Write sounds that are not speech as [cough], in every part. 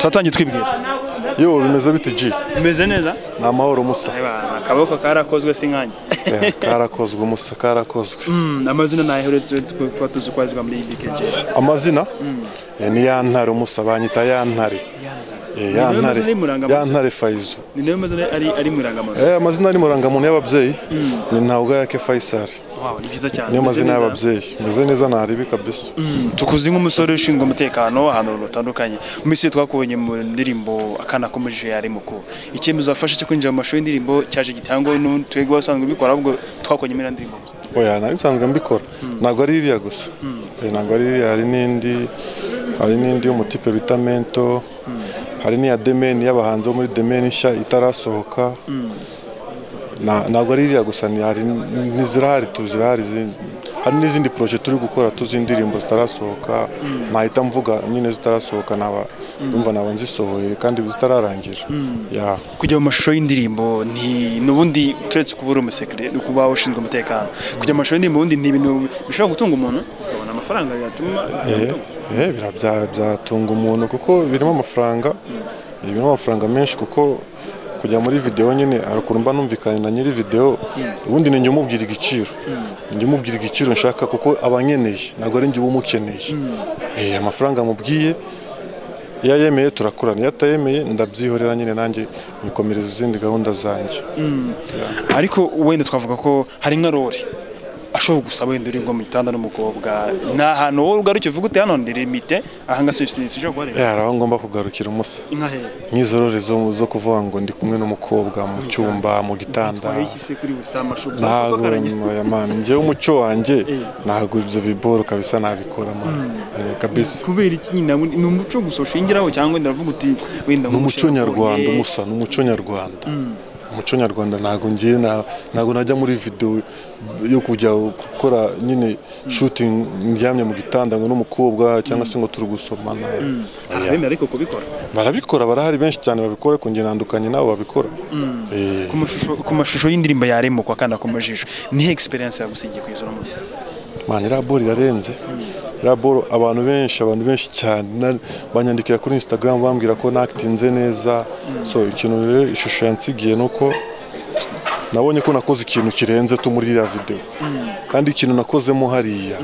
twatangiye twibwira yo bimeze bite ji bimeze neza? Ni amahoro musa. Akaboko karakozwe si nkanjye Eh, karakozwe umusa karakozwe. [laughs] Mm, amazina na yo uretse kuba tuzi ko azwa muri BKG amazina? Eh, ni ya ntare umusa banyita ya ntare. Eh, ya ntare. y'umurangamuntu. ya ntare fayizo ni na yo mazina ari ari mu irangamuntu Eh, amazina ari murangamuntu y'ababyeyi ni ntawuga yake fayisari ni niyo mazina y'ababyeyi. Meze neza ntaribi kabisa. Tukuzi nk'umusore ushinzwe umutekano ahantu hatandukanye. Mu minsi twakubonye mu ndirimbo akana komeje yari muku icyemezo wafashe cyo kwinjira mu mashuri y'indirimbo cyaje gitangwa n'utwego wasanzwe ubikora ahubwo twakubonye muri ndirimbo. Oya nari nsanzwe mbikora. Ntabwo ari iriya gusa. Eh, ntabwo ari iriya. Hari n'indi hari n'indi y'umutipe bita mento. Hari n'iya demeni y'abahanzi bo muri demeni nshya itarasohoka. Ntabwo ari iriya gusa hari n'izirahari tuzirahari zi- hari n'izindi poroje turi gukora tuz'indirimbo zitarasohoka nahita mvuga nyine zitarasohoka naba ndumva naba nzisohoye kandi zitararangira. Ya. Kujya mu mashusho y'indirimbo ni n'ubundi turetse kuba uri umusekire ni ukuba ushinzwe umutekano. Kujya mu mashusho y'indirimbo ubundi ni ibintu bishobora gutunga umuntu ukabona amafaranga yatuma Eh, eh, byatunga umuntu kuko birimo amafaranga birimo amafaranga menshi kuko kujya muri videwo nyine hari ukuntu mba numvikanye na nyiri videwo ubundi ni njye umubwira igiciro. Ni njye umubwira igiciro nshaka kuko aba ankeneye ntabwo ari njye uba umukeneye Eh, amafaranga mubwiye iyo ayemeye turakorana iyo atayemeye ndabyihorera nyine nanjye nikomereza izindi gahunda zanjye. Ariko wenda twavuga ko hari nka rori ashobora gusaba wenda uri ngo mu gitanda n'umukobwa. Ni ahantu wowe ugarukiye uvuga uti hano ndi limite aha ngaha si si ishobora kuba Eh, hari aho ngomba kugarukira umusa nk'izorore zo kuvuga ngo ndi kumwe n'umukobwa mu cyumba mu gitanda. Ntabwo njyewe umuco wanjye ntabwo ibyo biboro kabisa nabikora mani. Eh, kabisa. Kubera iki nyine ni umuco gusa ushingiraho cyangwa wenda uravuga uti wenda ni umuco nyarwanda umusa ni umuco nyarwanda. Umuco nyarwanda ntabwo ngiye na- ntabwo najya muri video yo kujya gukora nyine shooting ndyamye mu gitanda ngo n'umukobwa cyangwa se ngo turi gusomana. Arabemera ariko kubikora? Barabikora barahari benshi cyane babikora njye nandukanye nabo babikora. Eh, ku mashusho ku y'indirimbo yaremukwa kandi akomajije nihe experience yagusigiye kuyizura munsi mani iriya boro irarenze. Iriya boro abantu benshi abantu benshi cyane. Banyandikira kuri instagram bambwira ko nakitinze neza. So ikintu rero ishusho yansigiye ni uko nabonye ko nakoze ikintu kirenze tu muri iriya videwo kandi ikintu nakozemo hariya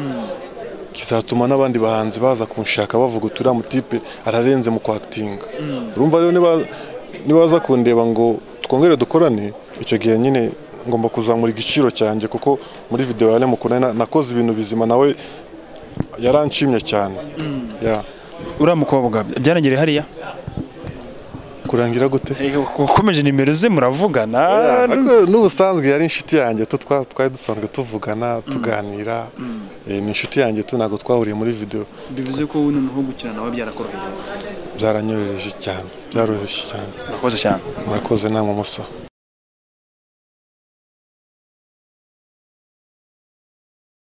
kizatuma n'abandi bahanzi baza kunshaka bavuga uti uriya mutipe ararenze mu kwakitinga urumva rero niba nibaza kundeba ngo twongere dukorane icyo gihe nyine ngomba kuzamura igiciro cyanjye kuko muri videwo ya na- nakoze ibintu bizima nawe yaranshimye cyane. Ya uriya mukobwa byarangereye hariya? Kurangira gute? Ukomeje nimero ze muravugana. N'ubusanzwe yari inshuti yanjye twari dusanzwe tuvugana tuganira. Eh, ni inshuti yanjye tu ntabwo twahuriye muri videwo bivuze ko wowe noneho gukina nawe byarakoroheye. Byaranyoroheje cyane byaroroshye cyane. Urakoze cyane. Murakoze namwe musa.